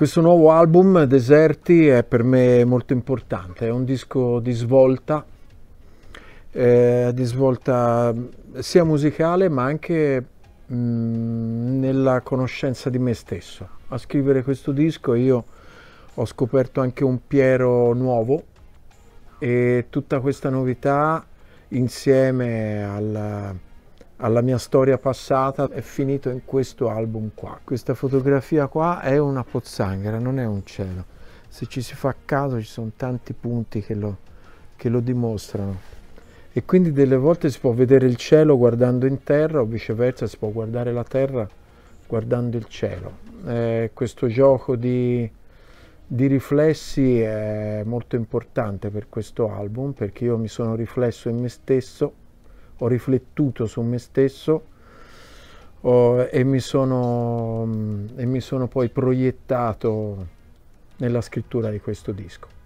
Questo nuovo album, Deserti, è per me molto importante, è un disco di svolta, eh, di svolta sia musicale ma anche mh, nella conoscenza di me stesso. A scrivere questo disco io ho scoperto anche un Piero nuovo e tutta questa novità insieme al alla mia storia passata è finito in questo album qua. Questa fotografia qua è una pozzanghera, non è un cielo. Se ci si fa caso ci sono tanti punti che lo, che lo dimostrano. E quindi delle volte si può vedere il cielo guardando in terra o viceversa si può guardare la terra guardando il cielo. Eh, questo gioco di, di riflessi è molto importante per questo album perché io mi sono riflesso in me stesso ho riflettuto su me stesso oh, e, mi sono, e mi sono poi proiettato nella scrittura di questo disco.